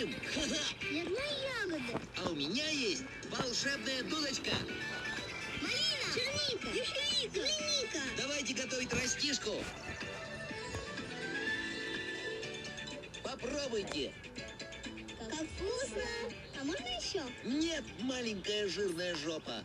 бежим. Ха-ха. Я знаю ягоды. А у меня есть волшебная дудочка. Малина. Черника. Ежевика. клиника. Давайте готовить растишку. Попробуйте. Как вкусно. А можно еще? Нет, маленькая жирная жопа.